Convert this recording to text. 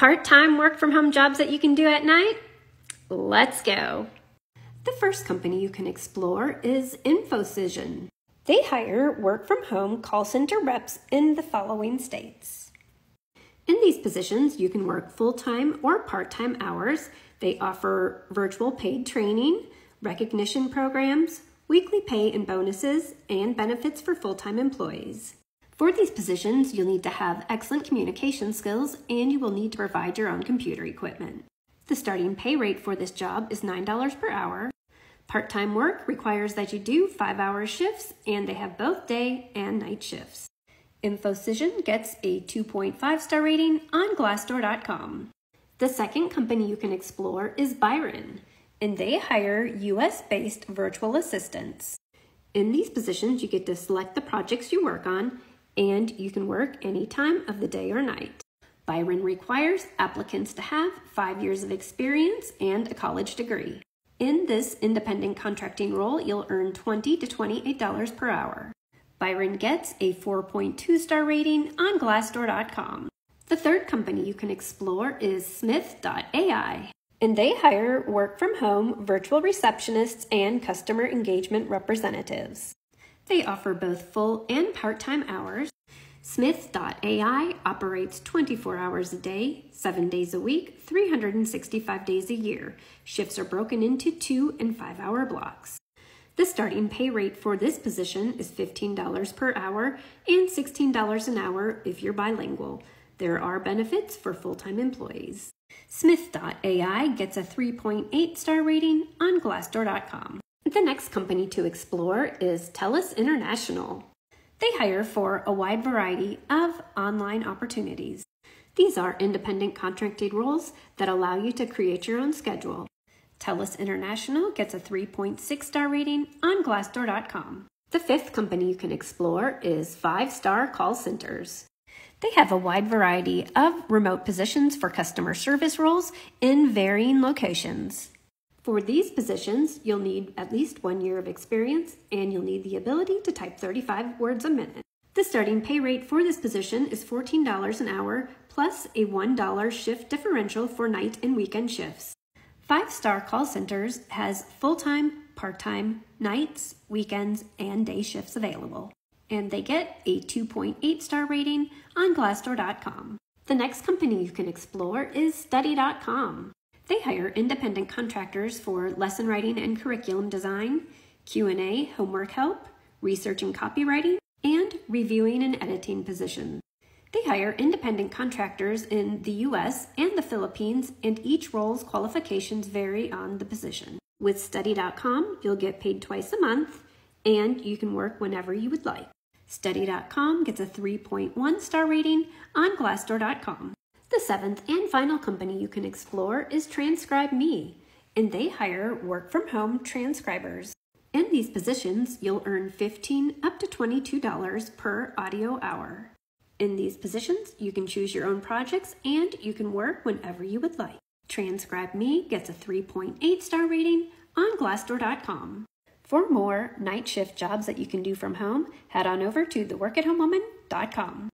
Part time work from home jobs that you can do at night? Let's go. The first company you can explore is Infocision. They hire work from home call center reps in the following states. In these positions, you can work full time or part time hours. They offer virtual paid training, recognition programs, weekly pay and bonuses, and benefits for full time employees. For these positions, you'll need to have excellent communication skills and you will need to provide your own computer equipment. The starting pay rate for this job is $9 per hour. Part time work requires that you do five hour shifts, and they have both day and night shifts. Infocision gets a 2.5 star rating on Glassdoor.com. The second company you can explore is Byron, and they hire US based virtual assistants. In these positions, you get to select the projects you work on and you can work any time of the day or night. Byron requires applicants to have five years of experience and a college degree. In this independent contracting role, you'll earn 20 to $28 per hour. Byron gets a 4.2 star rating on Glassdoor.com. The third company you can explore is Smith.ai, and they hire work from home virtual receptionists and customer engagement representatives. They offer both full and part time hours. Smith.ai operates 24 hours a day, 7 days a week, 365 days a year. Shifts are broken into 2 and 5 hour blocks. The starting pay rate for this position is $15 per hour and $16 an hour if you're bilingual. There are benefits for full time employees. Smith.ai gets a 3.8 star rating on Glassdoor.com. The next company to explore is TELUS International. They hire for a wide variety of online opportunities. These are independent contracted roles that allow you to create your own schedule. TELUS International gets a 3.6 star rating on Glassdoor.com. The fifth company you can explore is Five Star Call Centers. They have a wide variety of remote positions for customer service roles in varying locations. For these positions, you'll need at least one year of experience and you'll need the ability to type 35 words a minute. The starting pay rate for this position is $14 an hour plus a $1 shift differential for night and weekend shifts. Five Star Call Centers has full time, part time, nights, weekends, and day shifts available. And they get a 2.8 star rating on Glassdoor.com. The next company you can explore is Study.com. They hire independent contractors for lesson writing and curriculum design, Q&A, homework help, research and copywriting, and reviewing and editing positions. They hire independent contractors in the US and the Philippines, and each role's qualifications vary on the position. With Study.com, you'll get paid twice a month, and you can work whenever you would like. Study.com gets a 3.1 star rating on Glassdoor.com. The seventh and final company you can explore is TranscribeMe, and they hire work from home transcribers. In these positions, you'll earn 15 up to $22 per audio hour. In these positions, you can choose your own projects and you can work whenever you would like. TranscribeMe gets a 3.8 star rating on Glassdoor.com. For more night shift jobs that you can do from home, head on over to theworkathomewoman.com.